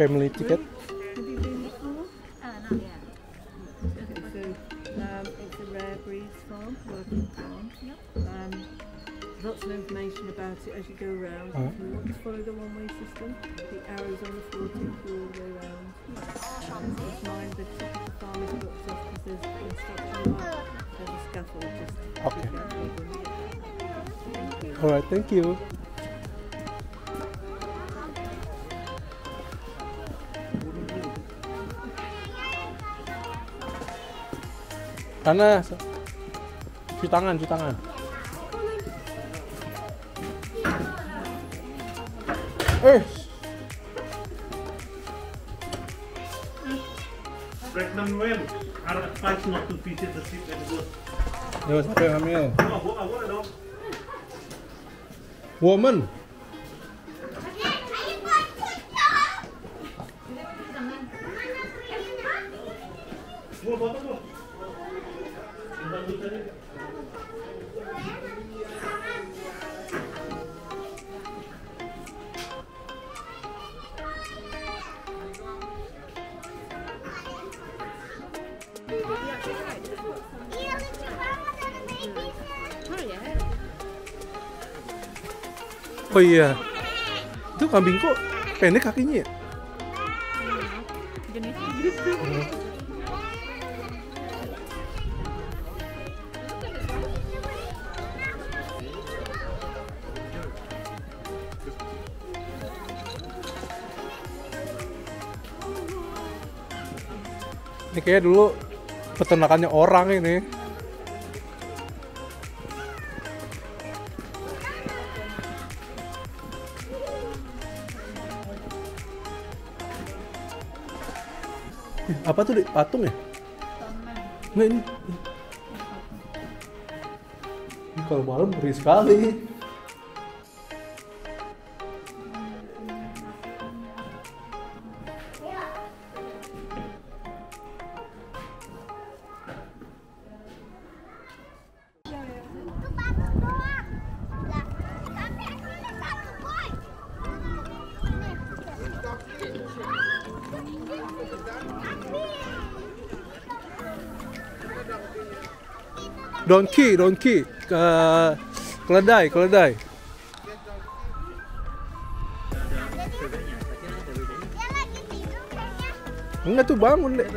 family ticket? lots of information about it as you go around. Uh. If you want to follow the one-way system, the arrows on the floor take you all the way around. Um, mine, the farm is blocked off because there's mark, there's a scaffold just... Okay. Alright, thank you. Sana, cuci tangan, cuci tangan. Eh, Pregnant women are advised not to visit the sick and good. ya siapa yang hamil? Oh. Woman. Oh iya. Itu kambing kok pendek kakinya ya? Ini kayak dulu peternakannya orang ini. Ih, Apa tuh, Dik? Patung ya? Nggak ini. Ini kalau malam ngeri sekali. Itu bagus Donkey, donkey. Ke keledai, keledai. Enggak tuh bangun, Dek.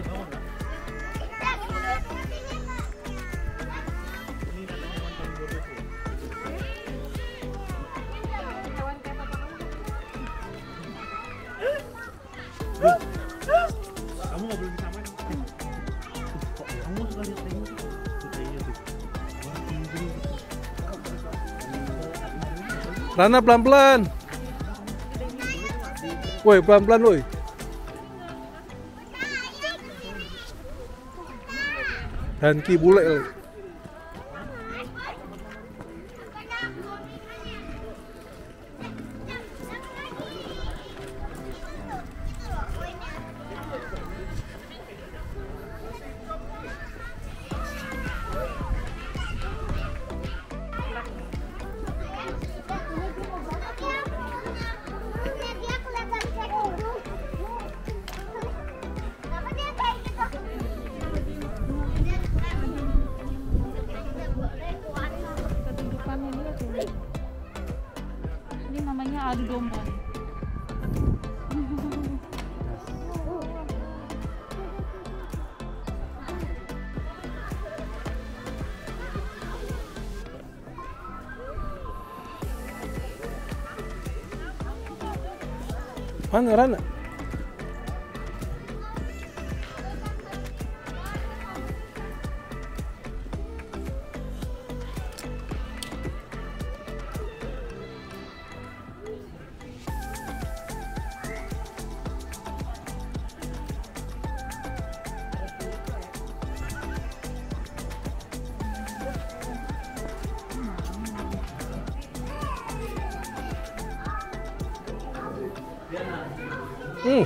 Rana pelan-pelan. Woi, pelan-pelan woi. Dan ki bule. Mana Rana? Hmm.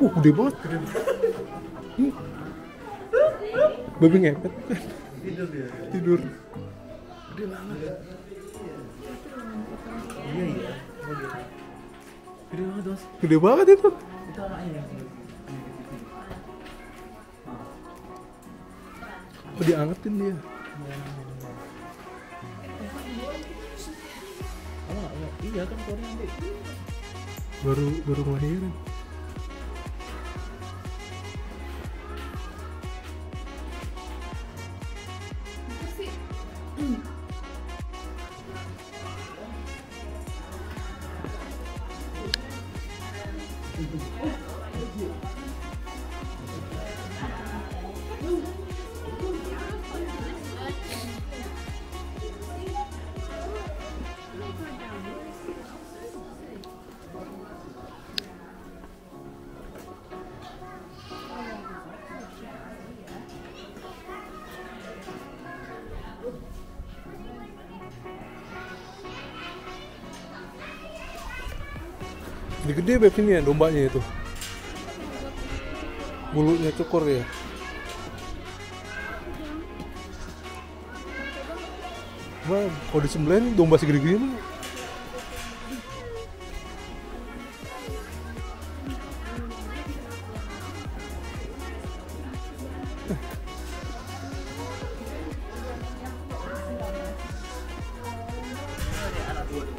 Uh, gede banget. Hmm. Babi ngepet. tidur dia tidur gede banget iya iya gede banget bos gede banget itu itu anaknya oh diangetin dia. Oh, oh, iya kan keluarnya nanti baru baru ngelahirin gede-gede ini ya dombanya itu. Bulunya cukur ya. Wah, kalau disembelih domba segede-gede mah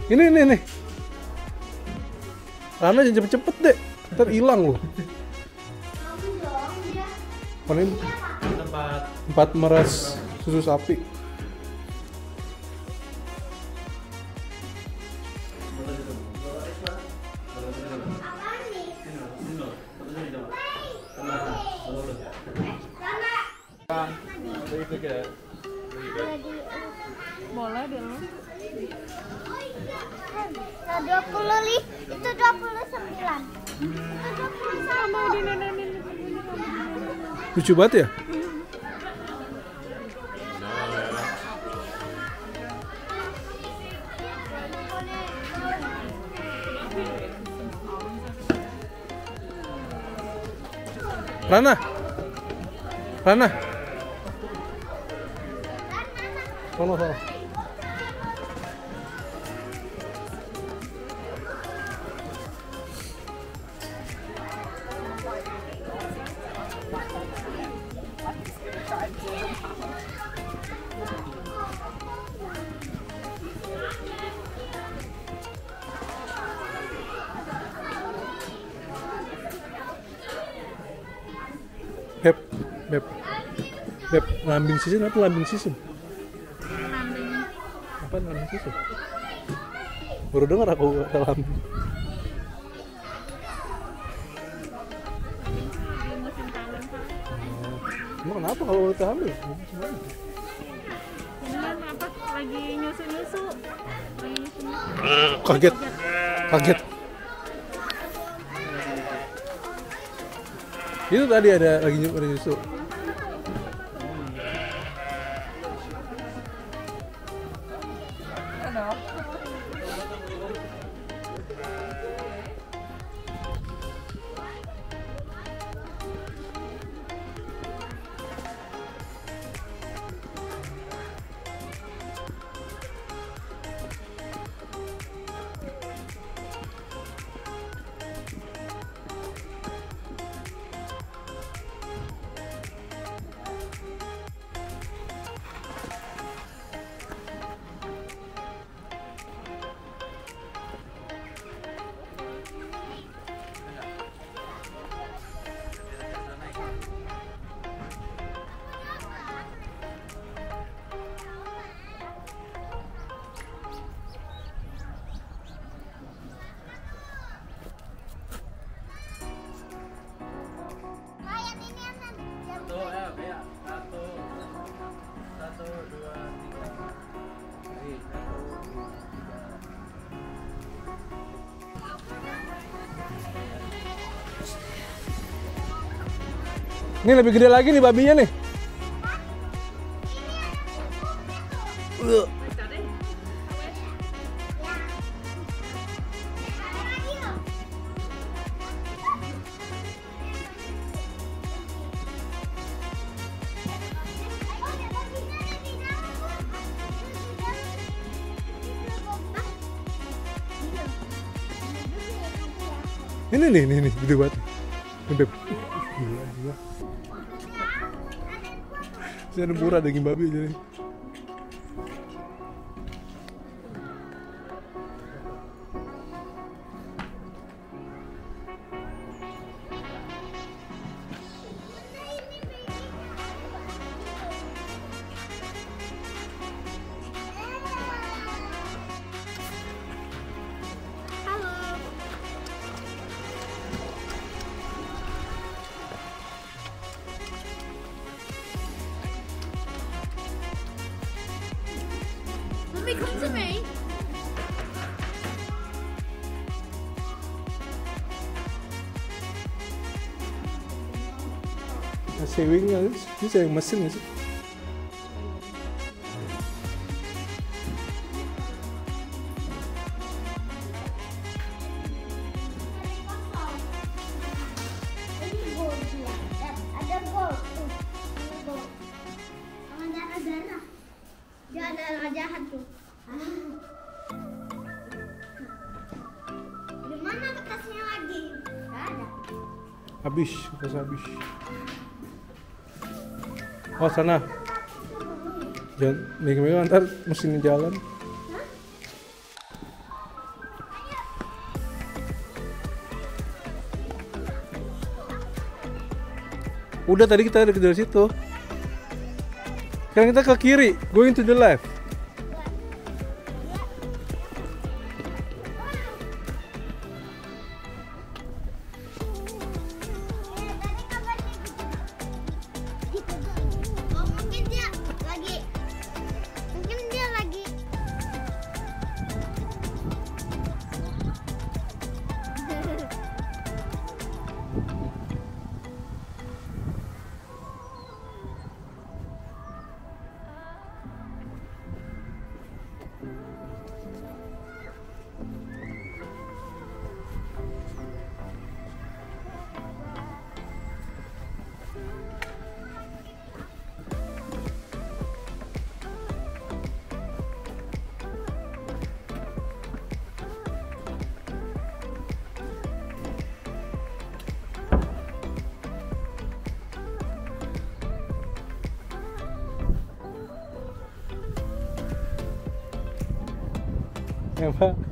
Ini ini nih. Karena jangan cepet-cepet deh, ntar hilang loh. Paling tempat empat meras susu sapi. Boleh deh lu. Nah, 20 li, itu 29. Itu 21. Lucu banget ya? Rana. Rana. Sono, sono. Lambing season apa lambing season? Apa lambing season? Baru dengar aku kata lambing. Emang kenapa kalau udah hamil? Ini kan apa lagi nyusu-nyusu. Nyusu-nyusu. Kaget, kaget. Itu tadi ada lagi nyu- ada nyusu. Kayak Ini lebih gede lagi nih babinya nih. Ini nih, ini nih, gede banget. Nih, Gila, gila. Sini ada murah daging babi jadi. Wingnya, ini mesin nggak sih? Dia. Ada jahat tuh. Di mana kertasnya lagi? Gak ada. Habis, kertas habis. Oh sana. Jangan megang-megang ntar mesinnya jalan. Udah tadi kita dari situ. Sekarang kita ke kiri, going to the left. Ya,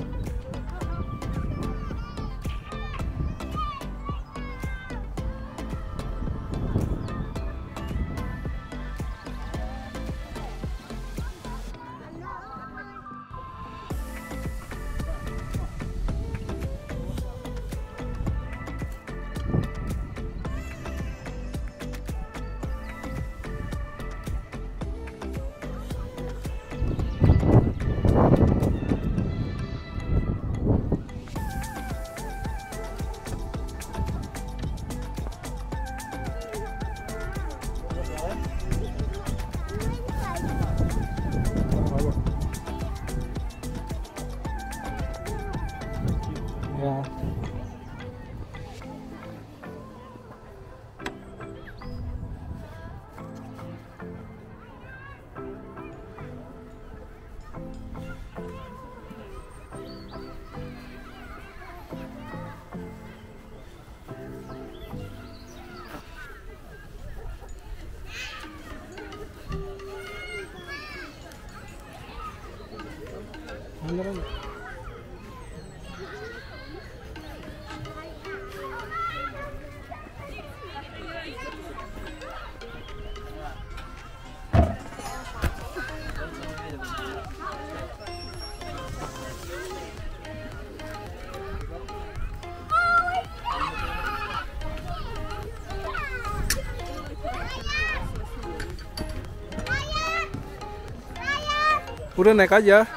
啊 Udah naik aja.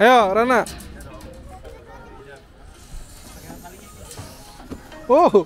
Ayo, Rana. Oh,